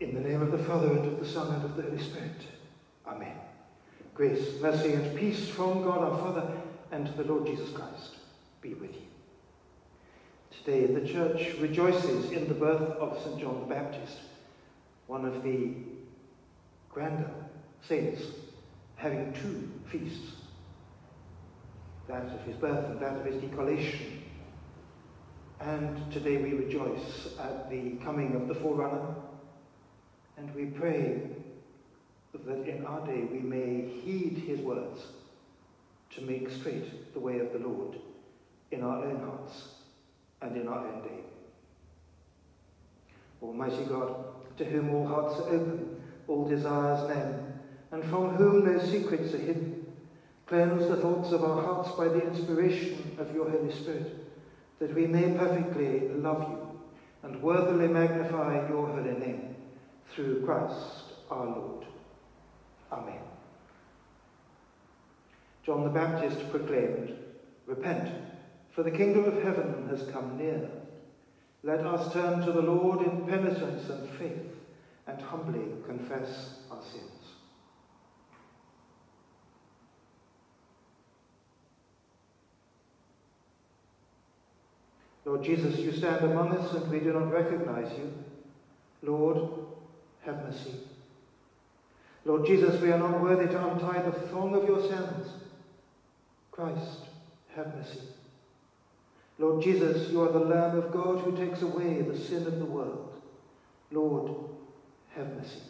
In the name of the Father, and of the Son, and of the Holy Spirit. Amen. Grace, mercy, and peace from God our Father and the Lord Jesus Christ be with you. Today the Church rejoices in the birth of St. John the Baptist, one of the grander saints, having two feasts, that of his birth and that of his decollation. And today we rejoice at the coming of the forerunner, and we pray that in our day we may heed his words to make straight the way of the Lord in our own hearts and in our own day. Almighty God, to whom all hearts are open, all desires known, and from whom no secrets are hidden, cleanse the thoughts of our hearts by the inspiration of your Holy Spirit, that we may perfectly love you and worthily magnify your holy name through Christ our Lord. Amen. John the Baptist proclaimed, Repent, for the kingdom of heaven has come near. Let us turn to the Lord in penitence and faith and humbly confess our sins. Lord Jesus, you stand among us and we do not recognize you. Lord, have mercy. Lord Jesus, we are not worthy to untie the thong of your sandals. Christ, have mercy. Lord Jesus, you are the Lamb of God who takes away the sin of the world. Lord, have mercy.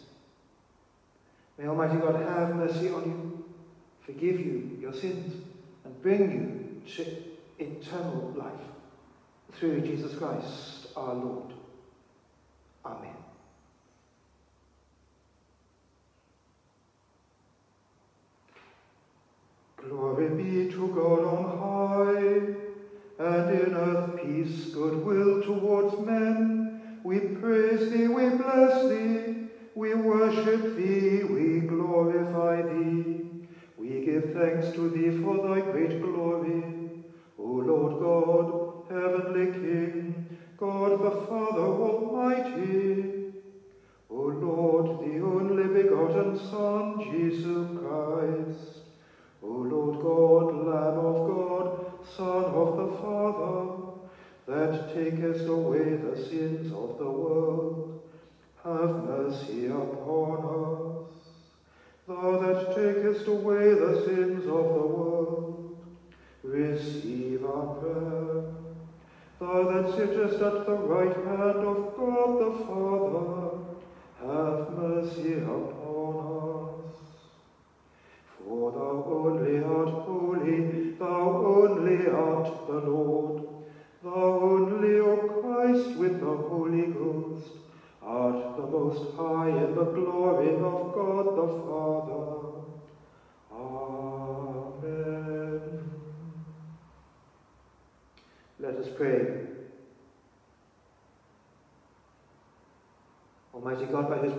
May Almighty God have mercy on you, forgive you your sins, and bring you to eternal life through Jesus Christ our Lord. Amen. Glory be to God on high, and in earth peace, goodwill towards men. We praise thee, we bless thee, we worship thee, we glorify thee. We give thanks to thee for thy great glory. O Lord God, heavenly King, God the Father Almighty.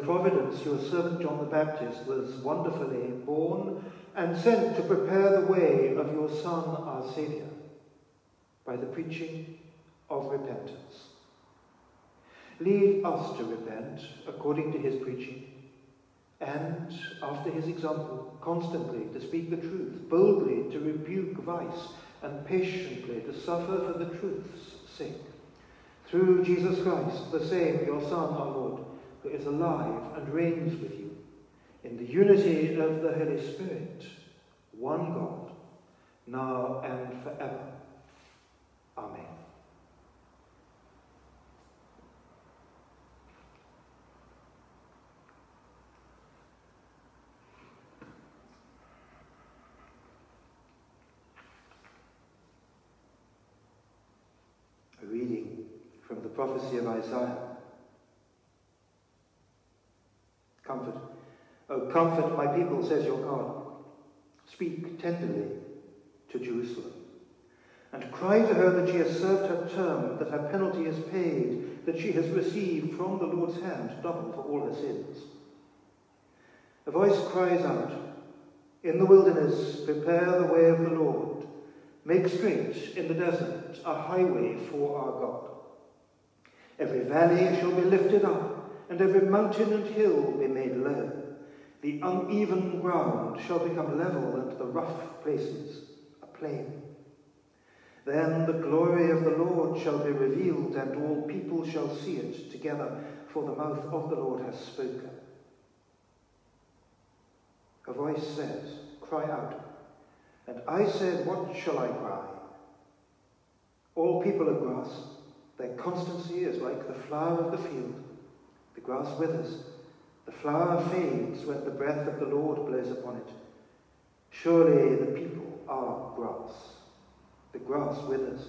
Providence, your servant John the Baptist was wonderfully born and sent to prepare the way of your Son, our Saviour, by the preaching of repentance. Lead us to repent according to his preaching, and after his example, constantly to speak the truth, boldly to rebuke vice, and patiently to suffer for the truth's sake. Through Jesus Christ, the same, your Son, our Lord, who is alive and reigns with you, in the unity of the Holy Spirit, one God, now and forever. Amen. A reading from the prophecy of Isaiah. Comfort. Oh, comfort my people, says your God. Speak tenderly to Jerusalem. And cry to her that she has served her term, that her penalty is paid, that she has received from the Lord's hand double for all her sins. A voice cries out, In the wilderness, prepare the way of the Lord. Make straight in the desert a highway for our God. Every valley shall be lifted up, and every mountain and hill be made low. The uneven ground shall become level, and the rough places a plain. Then the glory of the Lord shall be revealed, and all people shall see it together, for the mouth of the Lord has spoken. A voice says, Cry out. And I said, What shall I cry? All people are grass. Their constancy is like the flower of the field. The grass withers, the flower fades when the breath of the Lord blows upon it. Surely the people are grass. The grass withers,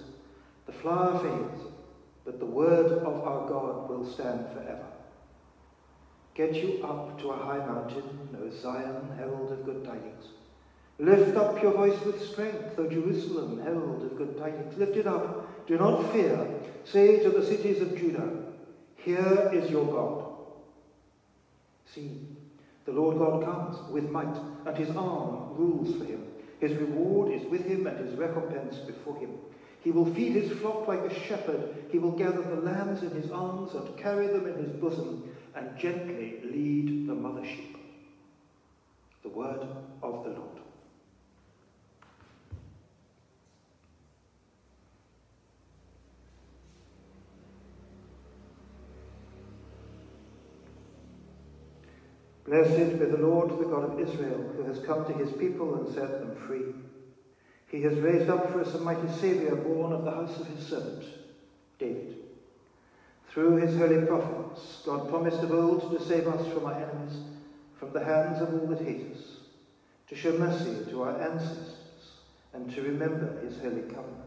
the flower fades, but the word of our God will stand forever. Get you up to a high mountain, O Zion, herald of good tidings. Lift up your voice with strength, O Jerusalem, herald of good tidings. Lift it up, do not fear. Say to the cities of Judah, Here is your God. See, the Lord God comes with might, and his arm rules for him. His reward is with him, and his recompense before him. He will feed his flock like a shepherd. He will gather the lambs in his arms and carry them in his bosom and gently lead the mother sheep. The word of the Lord. Blessed be the Lord, the God of Israel, who has come to his people and set them free. He has raised up for us a mighty Saviour born of the house of his servant, David. Through his holy prophets, God promised of old to save us from our enemies, from the hands of all that hate us, to show mercy to our ancestors, and to remember his holy covenant.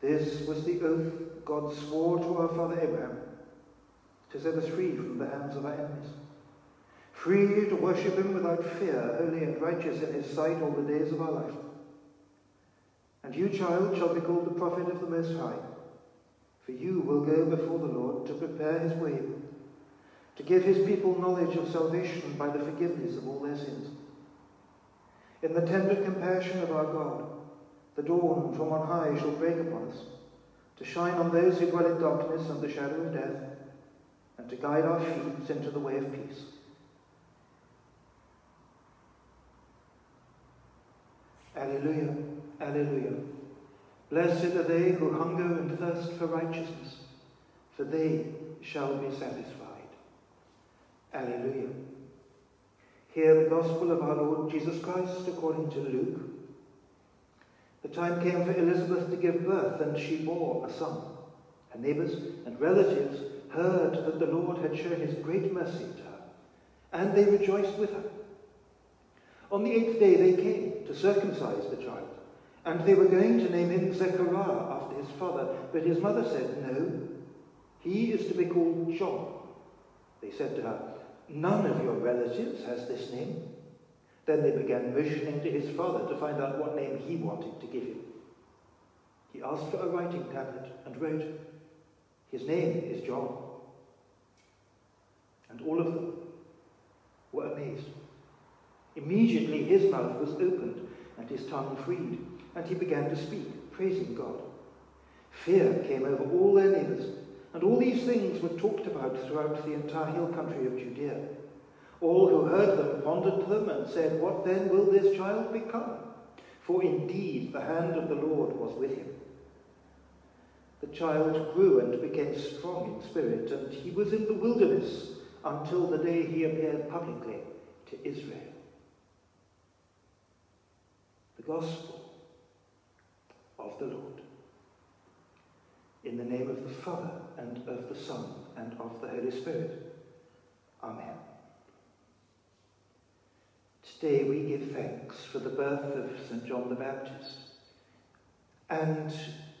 This was the oath God swore to our father Abraham, to set us free from the hands of our enemies, free to worship him without fear, holy and righteous in his sight all the days of our life. And you, child, shall be called the prophet of the Most High. For you will go before the Lord to prepare his way, to give his people knowledge of salvation by the forgiveness of all their sins. In the tender compassion of our God, the dawn from on high shall break upon us, to shine on those who dwell in darkness and the shadow of death, and to guide our feet into the way of peace. Alleluia, Alleluia. Blessed are they who hunger and thirst for righteousness, for they shall be satisfied. Alleluia. Hear the gospel of our Lord Jesus Christ according to Luke. The time came for Elizabeth to give birth, and she bore a son. Her neighbors and relatives heard that the Lord had shown his great mercy to her, and they rejoiced with her. On the eighth day they came to circumcise the child and they were going to name him Zechariah after his father, but his mother said, No, he is to be called John. They said to her, None of your relatives has this name. Then they began motioning to his father to find out what name he wanted to give him. He asked for a writing tablet and wrote, His name is John. And all of them were amazed. Immediately his mouth was opened and his tongue freed and he began to speak, praising God. Fear came over all their neighbors, and all these things were talked about throughout the entire hill country of Judea. All who heard them pondered them and said, What then will this child become? For indeed the hand of the Lord was with him. The child grew and became strong in spirit, and he was in the wilderness until the day he appeared publicly to Israel. The Gospel of the Lord. In the name of the Father, and of the Son, and of the Holy Spirit. Amen. Today we give thanks for the birth of St. John the Baptist. And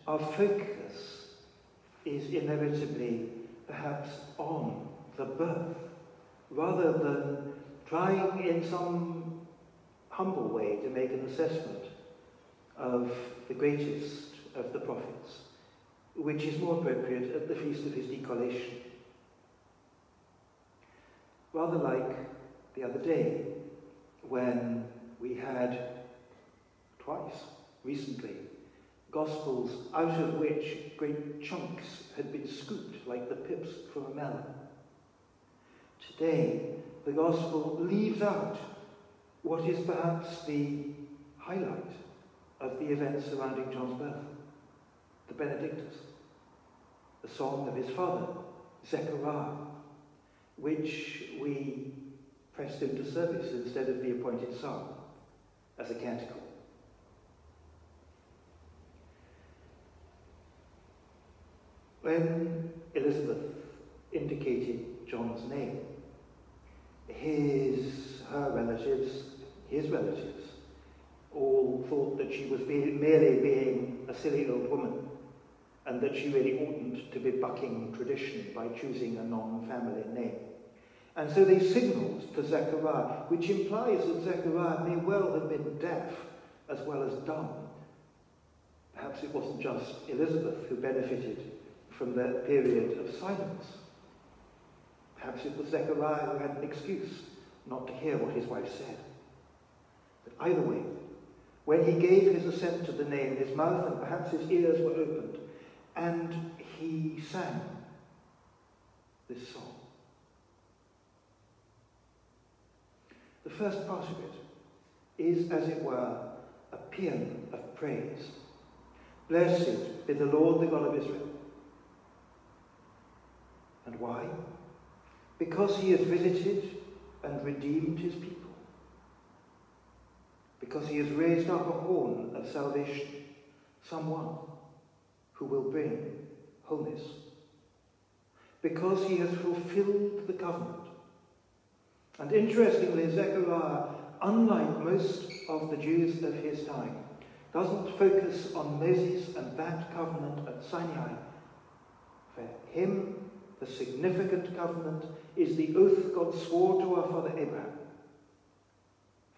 our focus is inevitably perhaps on the birth, rather than trying in some humble way to make an assessment of the greatest of the prophets, which is more appropriate at the feast of his decollation. Rather like the other day when we had twice recently Gospels out of which great chunks had been scooped like the pips from a melon Today, the Gospel leaves out what is perhaps the highlight of the events surrounding John's birth the Benedictus, the song of his father, Zechariah, which we pressed into service instead of the appointed psalm as a canticle. When Elizabeth indicated John's name, his, her relatives, his relatives, all thought that she was merely being a silly old woman and that she really oughtn't to be bucking tradition by choosing a non-family name. And so they signalled to Zechariah, which implies that Zechariah may well have been deaf as well as dumb. Perhaps it wasn't just Elizabeth who benefited from that period of silence. Perhaps it was Zechariah who had an excuse not to hear what his wife said. Either way, when he gave his assent to the name, his mouth and perhaps his ears were opened, and he sang this song. The first part of it is, as it were, a paean of praise. Blessed be the Lord, the God of Israel. And why? Because he has visited and redeemed his people. Because he has raised up a horn of salvation, someone who will bring wholeness. Because he has fulfilled the covenant. And interestingly, Zechariah, unlike most of the Jews of his time, doesn't focus on Moses and that covenant at Sinai. For him, the significant covenant is the oath God swore to our father Abraham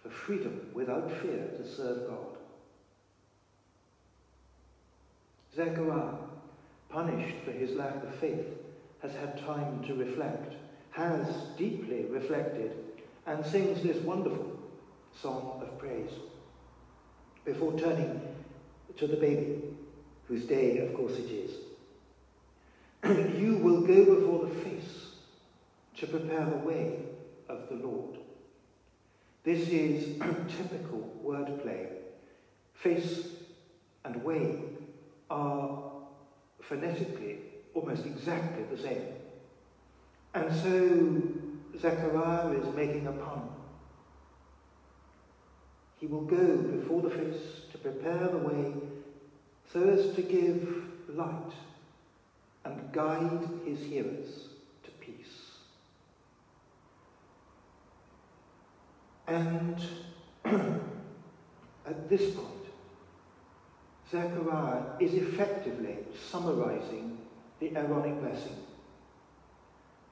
for freedom without fear to serve God. Zechariah, punished for his lack of faith, has had time to reflect, has deeply reflected, and sings this wonderful song of praise before turning to the baby, whose day, of course, it is. you will go before the face to prepare the way of the Lord. This is typical wordplay. Face and way are phonetically almost exactly the same. And so Zechariah is making a pun. He will go before the face to prepare the way so as to give light and guide his hearers to peace. And at this point, Zechariah is effectively summarizing the Aaronic blessing.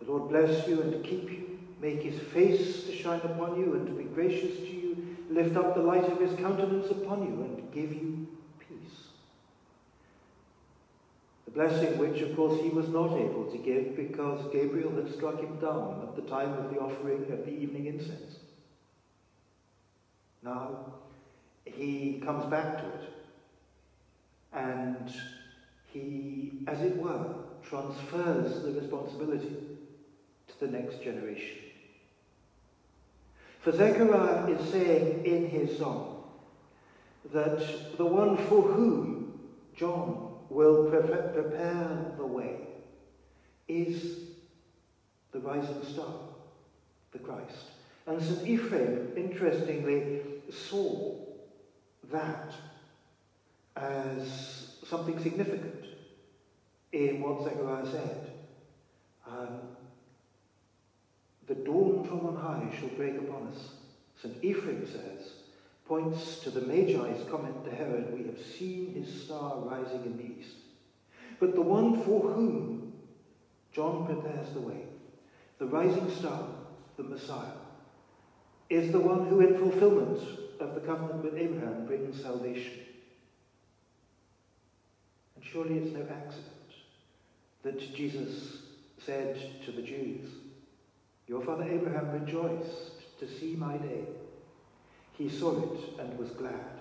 The Lord bless you and keep you, make his face to shine upon you and to be gracious to you, lift up the light of his countenance upon you and give you peace. The blessing which, of course, he was not able to give because Gabriel had struck him down at the time of the offering of the evening incense. Now, he comes back to it and he, as it were, transfers the responsibility to the next generation. For Zechariah is saying in his song that the one for whom John will pre prepare the way is the rising star, the Christ. And St. Ephraim, interestingly, saw that as something significant in what Zechariah said. Um, the dawn from on high shall break upon us. St. Ephraim says, points to the Magi's comment to Herod, we have seen his star rising in the east. But the one for whom John prepares the way, the rising star, the Messiah, is the one who in fulfillment of the covenant with Abraham brings salvation. And surely it's no accident that Jesus said to the Jews, Your father Abraham rejoiced to see my day. He saw it and was glad,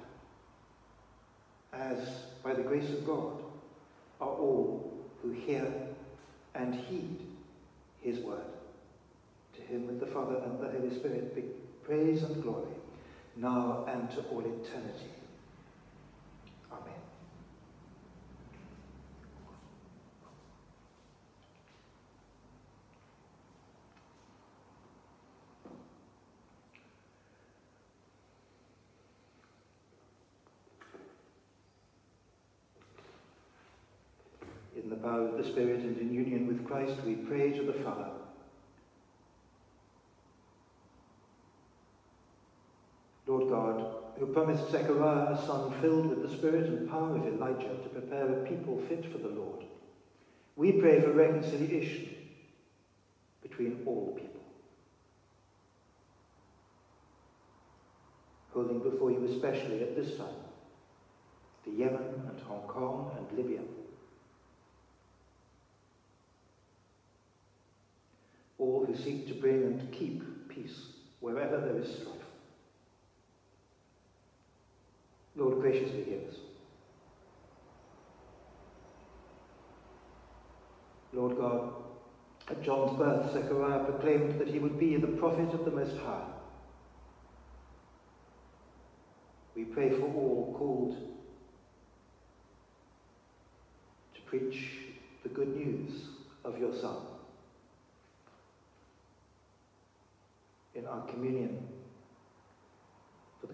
as by the grace of God are all who hear and heed his word to him. with the Father and the Holy Spirit be praise and glory, now and to all eternity. Amen. In the power of the Spirit and in union with Christ, we pray to the Father. Lord God, promised Zechariah a son filled with the spirit and power of Elijah to prepare a people fit for the Lord, we pray for reconciliation between all people. Holding before you especially at this time the Yemen and Hong Kong and Libya. All who seek to bring and keep peace wherever there is strife. Lord, graciously hear us. Lord God, at John's birth, Zechariah proclaimed that he would be the prophet of the Most High. We pray for all called to preach the good news of your Son. In our communion,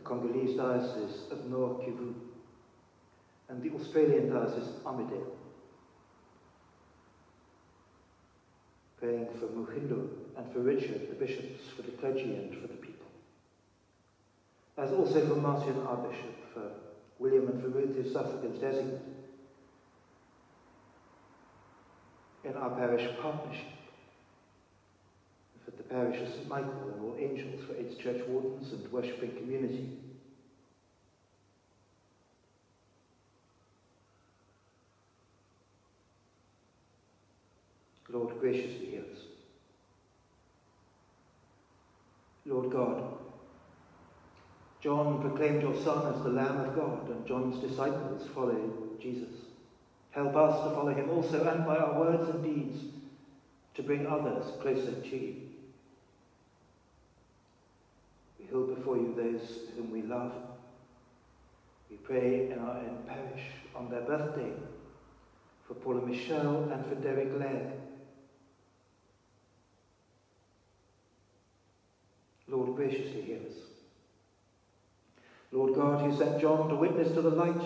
Congolese Diocese of Nord Kivu and the Australian Diocese of Armidale. Praying for Muhindo and for Richard, the bishops, for the clergy and for the people. As also for Martin, our bishop, for William and for Ruth, his suffragans designate. In our parish partnership, parish of St Michael and all angels, for its church wardens and worshipping community. Lord, graciously hear us. Lord God, John proclaimed your Son as the Lamb of God, and John's disciples followed Jesus. Help us to follow him also, and by our words and deeds, to bring others closer to you. We hold before you those whom we love. We pray in our own parish on their birthday for Paula Michelle and for Derek Legg. Lord, graciously hear us. Lord God, who sent John to witness to the light,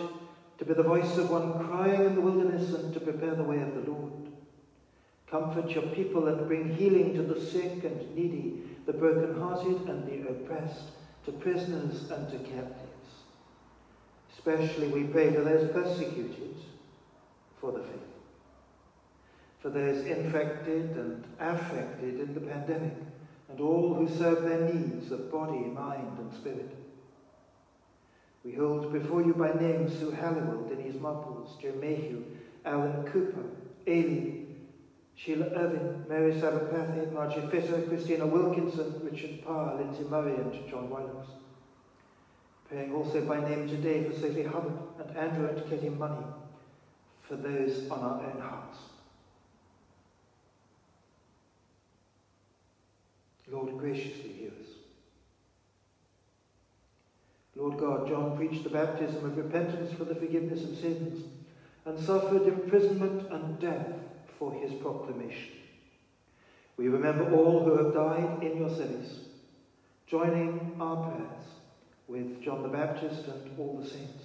to be the voice of one crying in the wilderness and to prepare the way of the Lord. Comfort your people and bring healing to the sick and needy, the broken-hearted and the oppressed, to prisoners and to captives. Especially we pray for those persecuted for the faith, for those infected and affected in the pandemic, and all who serve their needs of body, mind, and spirit. We hold before you by name Sue Halliwell, Denise Mupples, Joe Mayhew, Alan Cooper, Ailey, Sheila Irving, Mary Sabapathy, Margie Fitter, Christina Wilkinson, Richard Parr, Lindsay Murray, and John Williams. Praying also by name today for Sophie Hubbard and Andrew and Katie Money, for those on our own hearts. Lord, graciously hear us. Lord God, John preached the baptism of repentance for the forgiveness of sins and suffered imprisonment and death for his proclamation. We remember all who have died in your service, joining our prayers with John the Baptist and all the saints.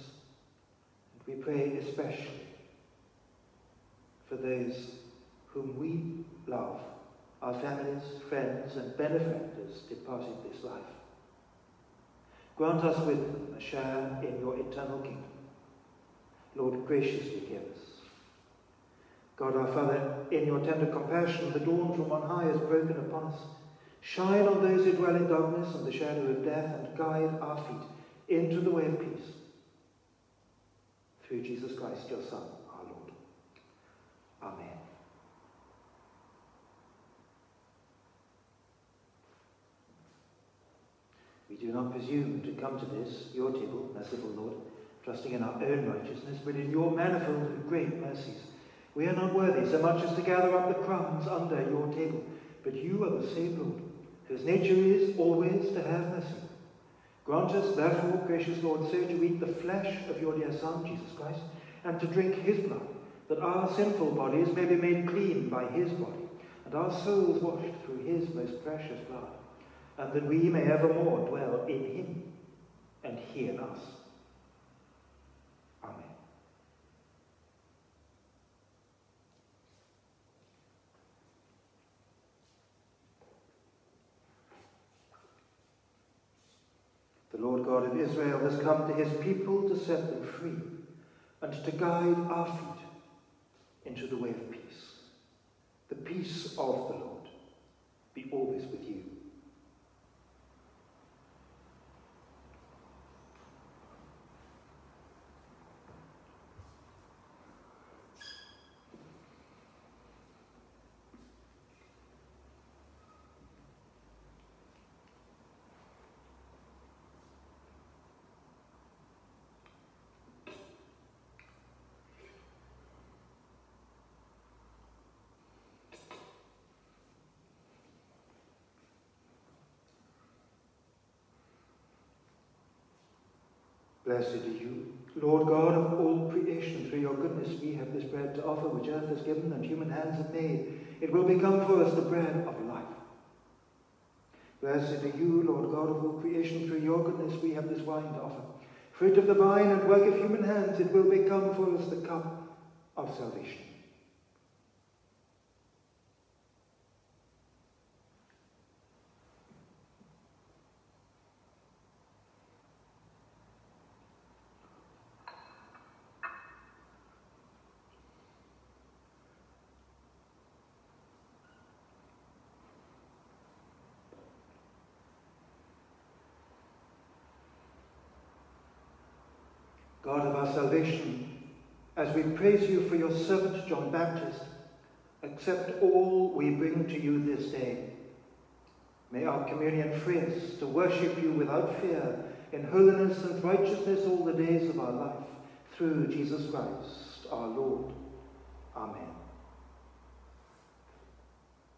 And we pray especially for those whom we love, our families, friends, and benefactors departed this life. Grant us with them a share in your eternal kingdom. Lord, graciously give us. God our Father, in your tender compassion, the dawn from on high has broken upon us. Shine on those who dwell in darkness and the shadow of death, and guide our feet into the way of peace. Through Jesus Christ, your Son, our Lord. Amen. We do not presume to come to this, your table, merciful Lord, trusting in our own righteousness, but in your manifold and great mercies. We are not worthy so much as to gather up the crumbs under your table, but you are the same Lord, whose nature is always to have mercy. Grant us, therefore, gracious Lord, so to eat the flesh of your dear Son, Jesus Christ, and to drink his blood, that our sinful bodies may be made clean by his body, and our souls washed through his most precious blood, and that we may evermore dwell in him and he in us. Amen. The Lord God of Israel has come to his people to set them free and to guide our feet into the way of peace. The peace of the Lord be always with you. Blessed are you, Lord God of all creation. Through your goodness we have this bread to offer, which earth has given and human hands have made. It will become for us the bread of life. Blessed are you, Lord God of all creation. Through your goodness we have this wine to offer. Fruit of the vine and work of human hands, it will become for us the cup of salvation. God of our salvation, as we praise you for your servant John Baptist, accept all we bring to you this day. May our communion free us to worship you without fear, in holiness and righteousness all the days of our life, through Jesus Christ our Lord. Amen.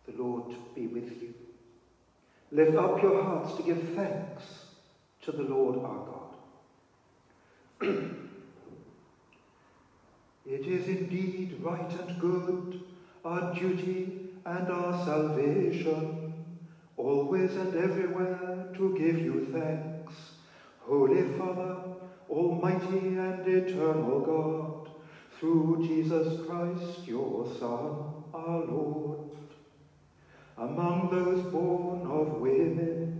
The Lord be with you. Lift up your hearts to give thanks to the Lord our God. it is indeed right and good, our duty and our salvation, always and everywhere to give you thanks, Holy Father, Almighty and eternal God, through Jesus Christ, your Son, our Lord. Among those born of women,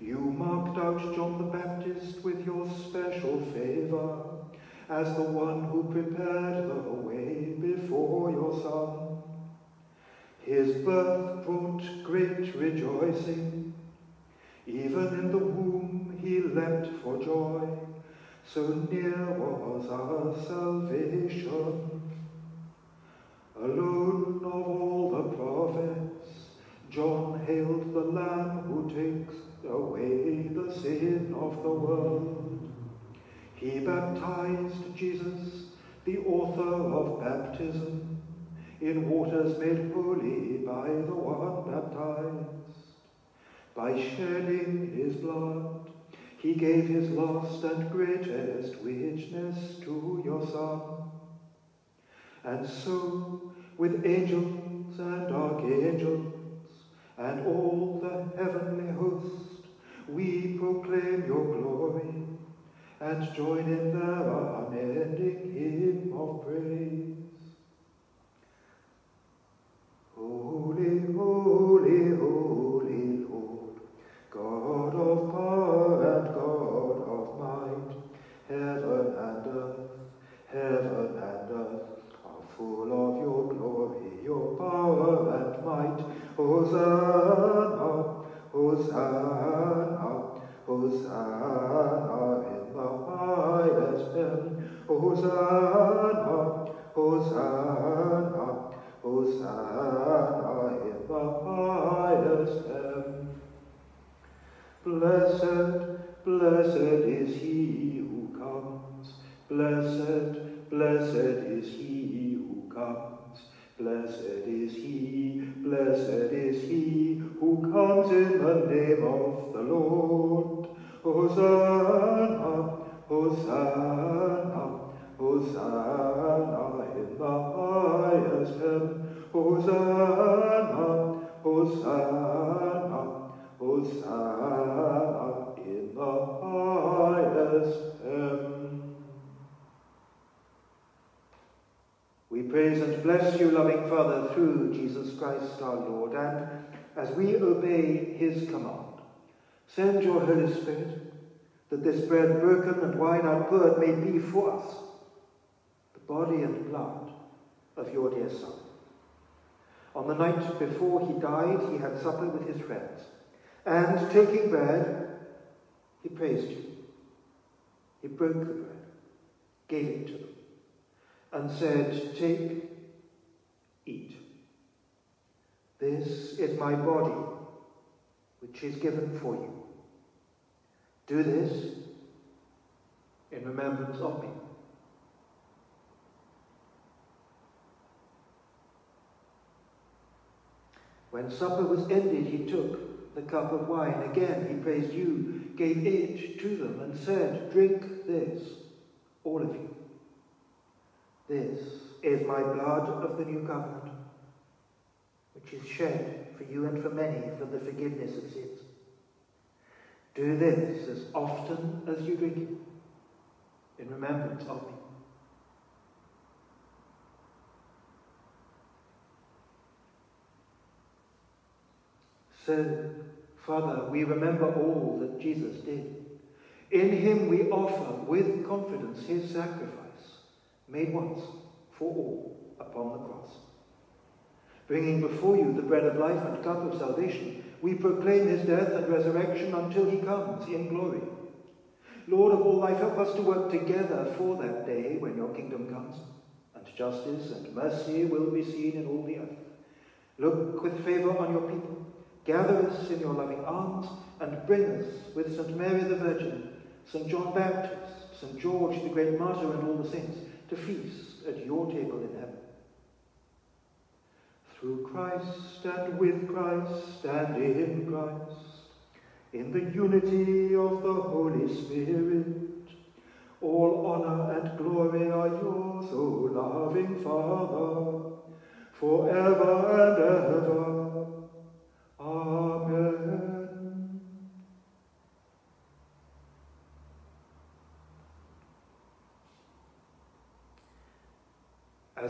you marked out John the Baptist with your special favor as the one who prepared the way before your Son. His birth brought great rejoicing. Even in the womb he leapt for joy. So near was our salvation. Alone of all the prophets, John hailed the Lamb who takes away the sin of the world. He baptized Jesus, the author of baptism, in waters made holy by the one baptized. By shedding his blood, he gave his last and greatest witness to your Son. And so, with angels and archangels, and all the heavenly host, we proclaim your glory and join in their unending hymn of praise. Blessed, is he who comes. Blessed is he, blessed is he who comes in the name of the Lord. Hosanna, Hosanna, Hosanna in the highest heaven. Hosanna, Hosanna, Hosanna in the highest heaven. We praise and bless you, loving Father, through Jesus Christ our Lord, and as we obey his command, send your Holy Spirit that this bread broken and wine outpoured may be for us the body and blood of your dear Son. On the night before he died, he had supper with his friends, and taking bread, he praised you. He broke the bread, gave it to them, and said, Take, eat. This is my body, which is given for you. Do this in remembrance of me. When supper was ended, he took the cup of wine. Again, he praised you, gave it to them, and said, Drink this, all of you. This is my blood of the new covenant, which is shed for you and for many for the forgiveness of sins. Do this as often as you drink it, in remembrance of me. So, Father, we remember all that Jesus did. In him we offer with confidence his sacrifice, made once for all upon the cross. Bringing before you the bread of life and cup of salvation, we proclaim his death and resurrection until he comes in glory. Lord of all life, help us to work together for that day when your kingdom comes, and justice and mercy will be seen in all the earth. Look with favour on your people, gather us in your loving arms, and bring us with St. Mary the Virgin, St. John Baptist, St. George the great martyr, and all the saints to feast at your table in heaven. Through Christ and with Christ and in Christ, in the unity of the Holy Spirit, all honor and glory are yours, O loving Father, forever and ever. Amen. As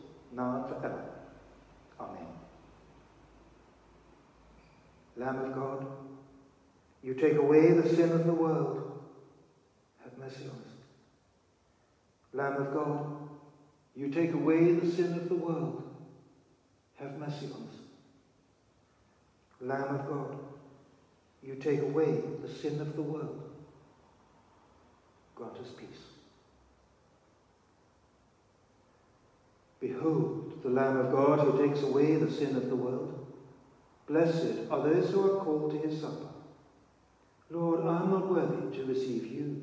forever. Amen. Lamb of God, you take away the sin of the world. Have mercy on us. Lamb of God, you take away the sin of the world. Have mercy on us. Lamb of God, you take away the sin of the world. Grant us peace. Behold the Lamb of God who takes away the sin of the world. Blessed are those who are called to his supper. Lord, I am not worthy to receive you,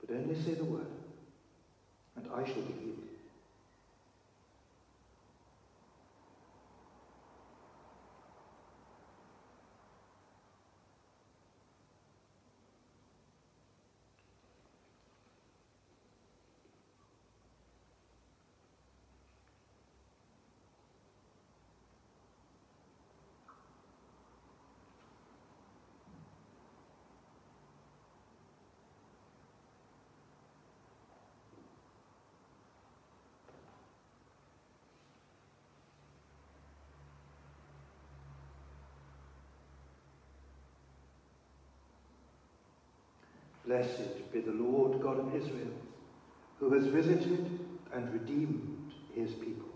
but only say the word, and I shall be healed. Blessed be the Lord God of Israel, who has visited and redeemed his people.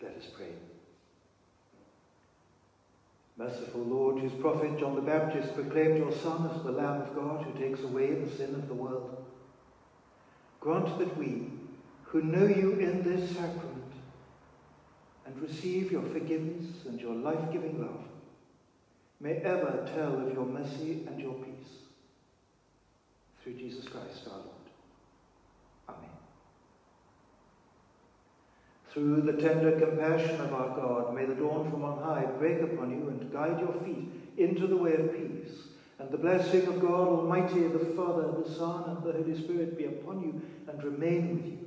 Let us pray. Merciful Lord, whose prophet John the Baptist proclaimed your Son as the Lamb of God who takes away the sin of the world, grant that we, who know you in this sacrament, and receive your forgiveness and your life-giving love, may ever tell of your mercy and your peace. Through Jesus Christ our Lord. Amen. Through the tender compassion of our God, may the dawn from on high break upon you and guide your feet into the way of peace. And the blessing of God Almighty, the Father, the Son, and the Holy Spirit be upon you and remain with you